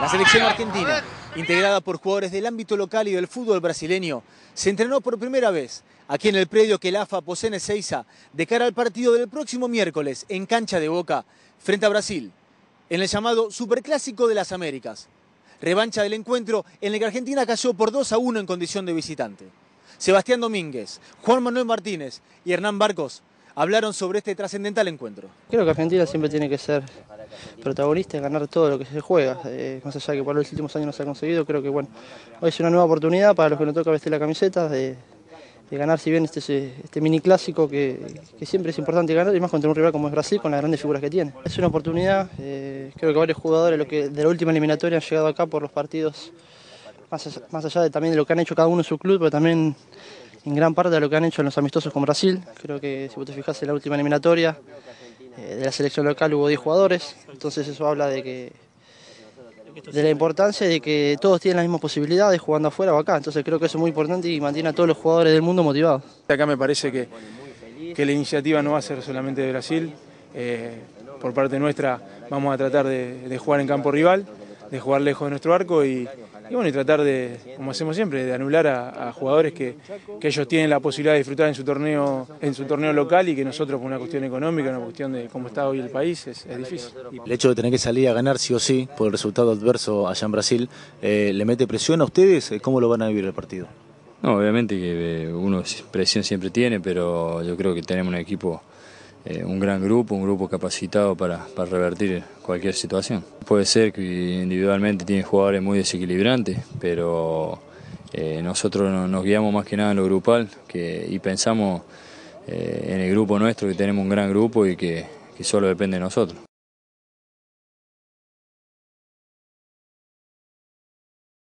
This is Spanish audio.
La selección argentina, integrada por jugadores del ámbito local y del fútbol brasileño, se entrenó por primera vez aquí en el predio que el AFA posee en Ezeiza de cara al partido del próximo miércoles en cancha de Boca frente a Brasil, en el llamado Superclásico de las Américas. Revancha del encuentro en el que Argentina cayó por 2 a 1 en condición de visitante. Sebastián Domínguez, Juan Manuel Martínez y Hernán Barcos hablaron sobre este trascendental encuentro. Creo que Argentina siempre tiene que ser protagonista y ganar todo lo que se juega. Eh, más allá de que por los últimos años no se ha conseguido, creo que bueno, hoy es una nueva oportunidad para los que nos toca vestir la camiseta de, de ganar, si bien este, este mini clásico que, que, siempre es importante ganar, y más contra un rival como es Brasil, con las grandes figuras que tiene. Es una oportunidad, eh, creo que varios jugadores lo que, de la última eliminatoria han llegado acá por los partidos, más allá, más allá de, también de lo que han hecho cada uno en su club, pero también en gran parte de lo que han hecho en los amistosos con Brasil. Creo que si vos te fijas en la última eliminatoria eh, de la selección local hubo 10 jugadores, entonces eso habla de que de la importancia de que todos tienen las mismas posibilidades jugando afuera o acá, entonces creo que eso es muy importante y mantiene a todos los jugadores del mundo motivados. Acá me parece que, que la iniciativa no va a ser solamente de Brasil, eh, por parte nuestra vamos a tratar de, de jugar en campo rival, de jugar lejos de nuestro arco y, y bueno, y tratar de, como hacemos siempre, de anular a, a jugadores que, que, ellos tienen la posibilidad de disfrutar en su torneo, en su torneo local y que nosotros por una cuestión económica, una cuestión de cómo está hoy el país, es, es difícil. El hecho de tener que salir a ganar sí o sí por el resultado adverso allá en Brasil, eh, ¿le mete presión a ustedes? ¿Cómo lo van a vivir el partido? No, obviamente que uno presión siempre tiene, pero yo creo que tenemos un equipo eh, un gran grupo, un grupo capacitado para, para, revertir cualquier situación. Puede ser que individualmente tiene jugadores muy desequilibrantes, pero eh, nosotros nos guiamos más que nada en lo grupal que, y pensamos eh, en el grupo nuestro, que tenemos un gran grupo y que solo depende de nosotros.